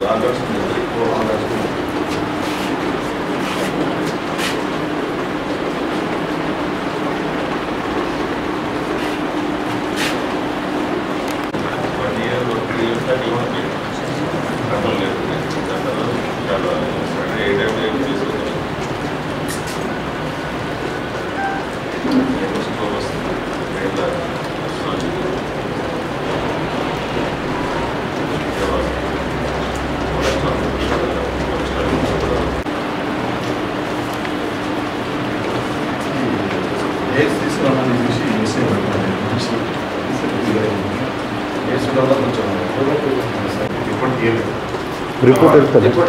The others will here, report report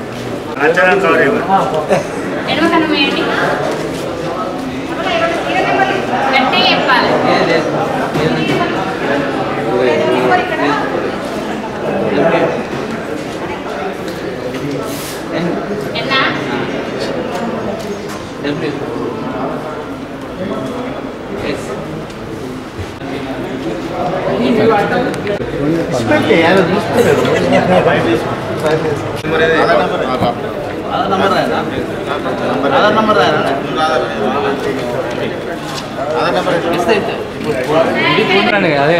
ఎడమ కన్ను వేయండి గట్టిగా చెప్పాలి ఎన్నా ఆధార్ అదే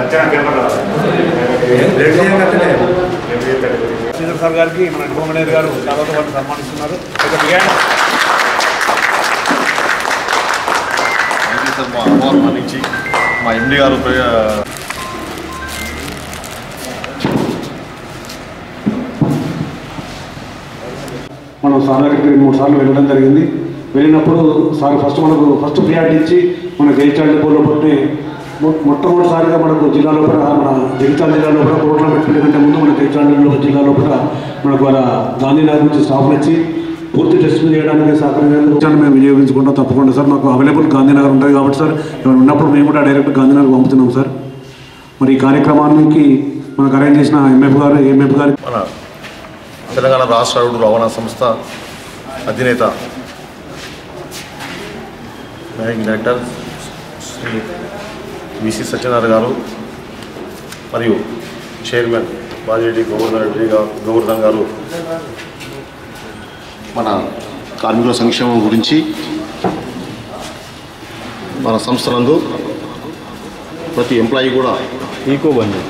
మీ పేరండి శ్రీధర్ సార్ గారికి మన డిపోమనేర్ గారు చాలా పాటు సన్మానిస్తున్నారు. సార్ మా అమ్మవారు మరణించి మా ఎండి గారు మనం సార్ దగ్గరికి మూడు సార్లు వెళ్ళడం జరిగింది. వెళ్ళినప్పుడు సార్ ఫస్ట్ మనకు ఫస్ట్ ప్రియారిటీ ఇచ్చి మన జైచాల్ డిపోలో పట్టి మొ- మొట్టమొదటిసారిగా మనకు జిల్లా లోపల మన జగిత్యాల జిల్లా లోపల కోట్ల పెట్టుకునే కంటే ముందు మన జగిత్యాల జిల్లా లోపల మనకు వాళ్ళ గాంధీనగర్ నుంచి స్టాఫ్ ఇచ్చి పూర్తి టెస్ట్ చేయడానికి సహకరించేందుకు మేము వినియోగించుకుంటాం తప్పకుండా సార్. మాకు అవైలబుల్ గాంధీనగర్ ఉంటుంది కాబట్టి సార్. ఏమైనా ఉన్నప్పుడు మేము కూడా డైరెక్ట్ గాంధీనగర్ పంపుతున్నాం సార్. మరి ఈ కార్యక్రమానికి మనకు అరేంజ్ చేసిన ఎంఎఫ్ గారు ఎంఎఫ్ గారు మన తెలంగాణ రాష్ట్ర రోడ్డు రవాణా సంస్థ అధినేత managing director Shri VC Satyanarayana గారు మరియు చైర్మన్ బాజిరెడ్డి గోవర్ధన్ రెడ్డి గారు గోవర్ధన్ గారు. మన కార్మికుల సంక్షేమం గురించి మన సంస్థలందు ప్రతి ఎంప్లాయీ కూడా ఈకో బండి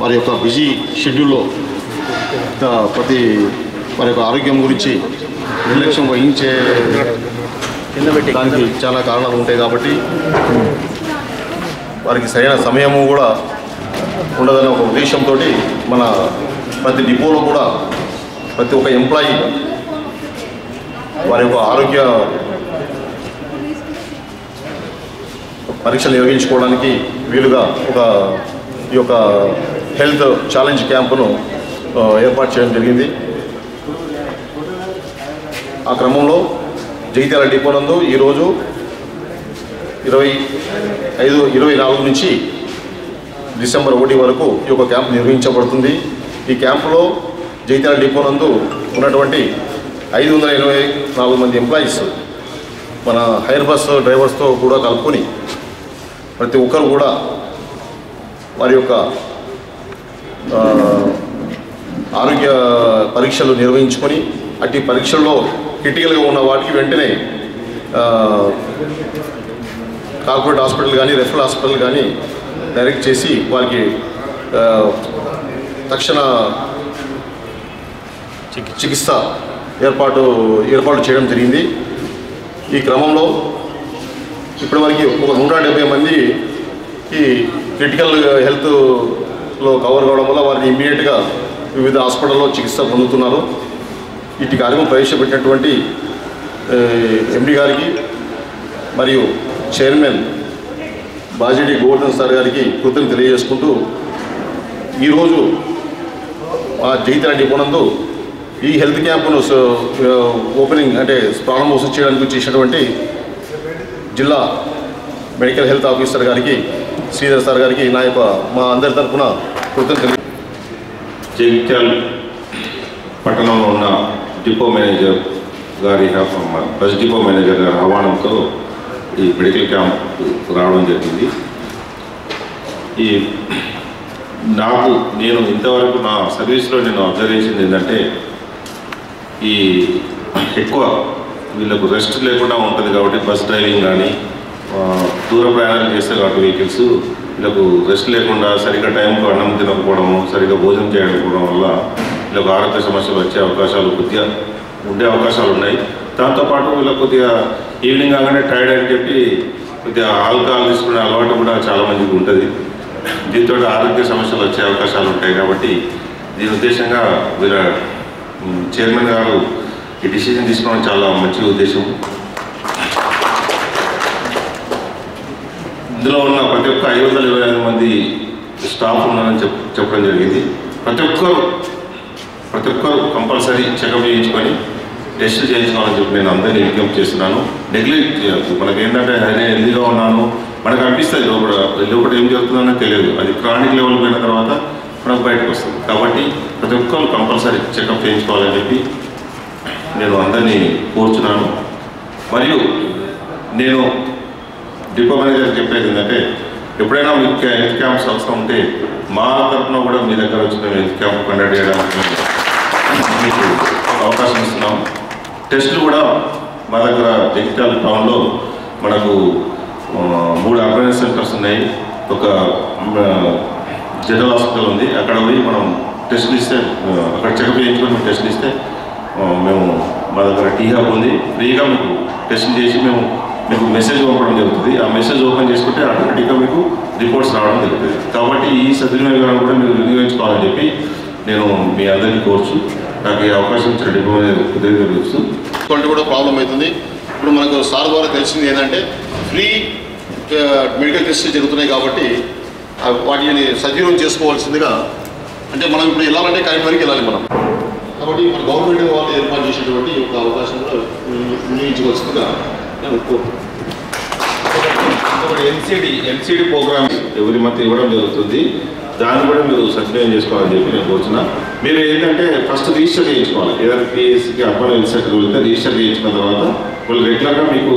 వారి యొక్క బిజీ షెడ్యూల్లో ప్రతి వారి యొక్క ఆరోగ్యం గురించి నిర్లక్ష్యం వహించే దానికి చాలా కారణాలు ఉంటాయి కాబట్టి వారికి సరైన సమయము కూడా ఉండదనే ఒక ఉద్దేశంతో మన ప్రతి డిపోలో కూడా ప్రతి ఒక్క ఎంప్లాయీ వారి యొక్క ఆరోగ్య పరీక్షలు నిర్వహించుకోవడానికి వీలుగా ఒక ఈ యొక్క హెల్త్ ఛాలెంజ్ క్యాంపును ఏర్పాటు చేయడం జరిగింది. ఆ క్రమంలో జగిత్యాల డిపో నందు ఈరోజు ఇరవై ఐదు ఇరవై నాలుగు నుంచి డిసెంబర్ ఒకటి వరకు ఈ యొక్క క్యాంప్ నిర్వహించబడుతుంది. ఈ క్యాంపులో జైతాల డిపో నందు ఉన్నటువంటి ఐదు వందల ఇరవై నాలుగు మంది ఎంప్లాయీస్ మన హైర్ బస్ డ్రైవర్స్తో కూడా కలుపుకొని ప్రతి ఒక్కరు కూడా వారి యొక్క ఆరోగ్య పరీక్షలు నిర్వహించుకొని అట్టి పరీక్షల్లో క్రిటికల్గా ఉన్న వాటికి వెంటనే కార్పొరేట్ హాస్పిటల్ కానీ రెఫరల్ హాస్పిటల్ కానీ డైరెక్ట్ చేసి వారికి తక్షణ చికిత్స ఏర్పాటు ఏర్పాటు చేయడం జరిగింది. ఈ క్రమంలో ఇప్పటివరకు ఒక నూట డెబ్బై మంది ఈ క్రిటికల్ హెల్త్లో కవర్ కావడం వల్ల వారిని ఇమ్మీడియట్గా వివిధ హాస్పిటల్లో చికిత్స పొందుతున్నారు. ఇటు కార్యక్రమం ప్రవేశపెట్టినటువంటి ఎండి గారికి మరియు చైర్మన్ బాజిడి గోవర్ధన్ సార్ గారికి కృతజ్ఞత తెలియజేసుకుంటూ ఈరోజు ఆ జగిత్యాల డిపోనందు ఈ హెల్త్ క్యాంపును ఓపెనింగ్ అంటే ప్రారంభోత్సవం చేయడానికి చేసినటువంటి జిల్లా మెడికల్ హెల్త్ ఆఫీసర్ గారికి శ్రీధర్ సార్ గారికి నా యొక్క మా అందరి తరఫున కృతజ్ఞతలు జగిత్యాల్ పట్టణంలో ఉన్న డిపో మేనేజర్ గారి బస్ డిపో మేనేజర్ గారి ఆహ్వానంతో ఈ మెడికల్ క్యాంప్ రావడం జరిగింది. ఈ నాకు నేను ఇంతవరకు నా సర్వీస్లో నేను అబ్జర్వ్ చేసింది ఏంటంటే ఈ ఎక్కువ వీళ్ళకు రెస్ట్ లేకుండా ఉంటుంది కాబట్టి బస్ డ్రైవింగ్ కానీ దూర ప్రయాణాలు చేస్తే కాబట్టి వెహికల్స్ వీళ్ళకు రెస్ట్ లేకుండా సరిగ్గా టైంకు అన్నం తినకపోవడము సరిగ్గా భోజనం చేయకపోవడం వల్ల వీళ్ళకు ఆరోగ్య సమస్యలు వచ్చే అవకాశాలు కొద్దిగా ఉండే అవకాశాలు ఉన్నాయి. దాంతోపాటు వీళ్ళకు కొద్దిగా ఈవినింగ్ కాగానే టైర్డ్ అని చెప్పి కొద్దిగా ఆల్కహాల్ తీసుకునే అలవాటు కూడా చాలామందికి ఉంటుంది. దీంతో ఆరోగ్య సమస్యలు వచ్చే అవకాశాలు ఉంటాయి కాబట్టి దీని ఉద్దేశంగా వీళ్ళ చైర్మన్ గారు ఈ డిసిజన్ తీసుకోవడం చాలా మంచి ఉద్దేశం. ఇందులో ఉన్న ప్రతి ఒక్క ఐదు వందల ఇరవై ఐదు మంది స్టాఫ్ ఉన్నారని చెప్ చెప్పడం జరిగింది. ప్రతి ఒక్కరు ప్రతి ఒక్కరు కంపల్సరీ చెకప్ చేయించుకొని టెస్ట్ చేయించుకోవాలని చెప్పి నేను అందరినీ విజ్ఞప్తి చేస్తున్నాను. నెగ్లెక్ట్ చేయొద్దు మనకి ఏంటంటే నేను హెల్దీగా ఉన్నాను. మనకు అనిపిస్తుంది లోపల లోపల ఏం జరుగుతుందనే తెలియదు. అది క్రానిక్ లెవెల్ పోయిన తర్వాత మనకు బయటకు వస్తుంది. కాబట్టి ప్రతి ఒక్కరు కంపల్సరీ చెకప్ చేయించుకోవాలని చెప్పి నేను అందరినీ కోరుచున్నాను. మరియు నేను డిపో మేనేజర్ చెప్పేది ఏంటంటే ఎప్పుడైనా మీకు హెల్త్ క్యాంప్స్ అవసరం ఉంటే మా తరఫున కూడా మీ దగ్గర వచ్చిన హెల్త్ క్యాంప్ కండక్ట్ చేయడానికి మీకు ఒక అవకాశం ఇస్తున్నాం. టెస్టులు కూడా మా దగ్గర జగిత్యాల టౌన్లో మనకు మూడు అర్బన్ సెంటర్స్ ఉన్నాయి. ఒక జనరల్ హాస్పిటల్ ఉంది. అక్కడ పోయి మనం టెస్టులు ఇస్తే అక్కడ చెకప్ చేయించుకొని టెస్టులు ఇస్తే మేము మా దగ్గర టీ హబ్ ఉంది. ఫ్రీగా మీకు టెస్టులు చేసి మేము మీకు మెసేజ్ పంపడం జరుగుతుంది. ఆ మెసేజ్ ఓపెన్ చేసుకుంటే ఆటోమేటిక్గా మీకు రిపోర్ట్స్ రావడం జరుగుతుంది. కాబట్టి ఈ సద్వినియోగాన్ని కూడా మీరు వినియోగించుకోవాలని చెప్పి నేను మీ అందరికీ కోర్చు నాకు ఈ అవకాశం ఇచ్చిన డిపో ఇటువంటి కూడా ప్రాబ్లం అవుతుంది ఇప్పుడు మనకు సార్ ద్వారా తెలిసింది ఏంటంటే ఫ్రీ మెడికల్ టెస్ట్ జరుగుతున్నాయి కాబట్టి వాటిని సద్వినియోగం చేసుకోవాల్సిందిగా అంటే మనం ఇప్పుడు వెళ్ళాలంటే కరీంనగర్కి వెళ్ళాలి మనం కాబట్టి మన గవర్నమెంట్ వాళ్ళు ఏర్పాటు చేసినటువంటి ఒక యొక్క అవకాశం కూడా విని- వినియోగించవలసిందిగా నేను కోరుతున్నాను ఎన్సిడి ఎన్సిడి ప్రోగ్రామ్ ఎవరి మధ్య ఇవ్వడం జరుగుతుంది. దాన్ని కూడా మీరు సద్వినియోగం చేసుకోవాలని చెప్పి నేను కోరుతున్నా. మీరు ఏంటంటే ఫస్ట్ రిజిస్టర్ చేయించుకోవాలి. ఏదైనా పిఎస్సికి అర్బన్ హెల్త్ సెంటర్ వెళ్తే రిజిస్టర్ చేయించుకున్న తర్వాత వాళ్ళు రెగ్యులర్గా మీకు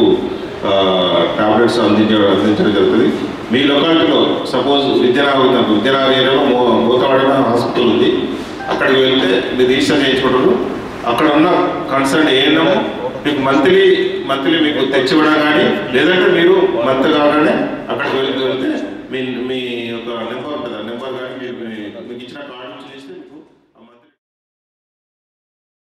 టాబ్లెట్స్ అందించడం అందించడం జరుగుతుంది. మీ లొకాలిటీలో సపోజ్ విద్యానగర్ ఉందనుకో విద్యానగర్ ఏరియాలో మో హాస్పిటల్ ఉంది. అక్కడికి వెళ్తే మీరు రిజిస్టర్ చేయించుకుంటారు. అక్కడ ఉన్న కన్సర్న్ ఏఎన్ఎం మీకు మంత్లీ మంత్లీ మీకు తెచ్చివ్వడం కానీ లేదంటే మీరు మంత్ కాగానే అక్కడికి వెళ్తే వెళ్తే మీ మీ యొక్క నెంబర్ ఉంటుంది. ఆ నెంబర్ కానీ మీరు మీకు ఇచ్చిన కార్డు చేస్తే